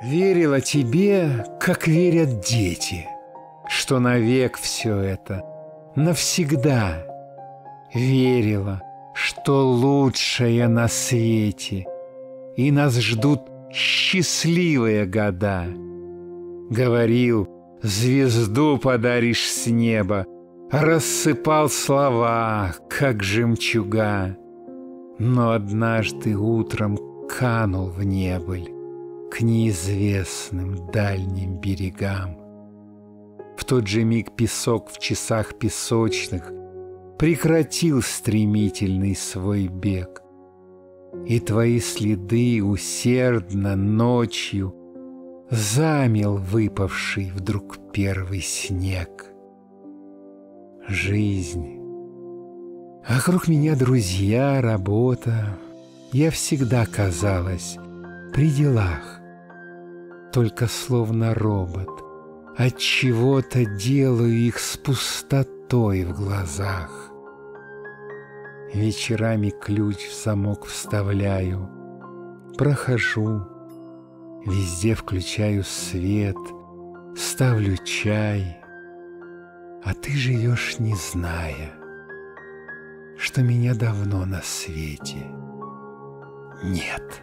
верила тебе, как верят дети, что навек все это, навсегда. Верила, что лучшее на свете, и нас ждут счастливые года. Говорил, звезду подаришь с неба, рассыпал слова, как жемчуга. Но однажды утром канул в небыль к неизвестным дальним берегам. В тот же миг песок в часах песочных прекратил стремительный свой бег, и твои следы усердно ночью замел выпавший вдруг первый снег. Жизнь. Вокруг меня друзья, работа. Я всегда казалась при делах, только словно робот. От чего-то делаю их с пустотой в глазах. Вечерами ключ в замок вставляю, прохожу, везде включаю свет, ставлю чай, а ты живешь не зная, что меня давно на свете нет.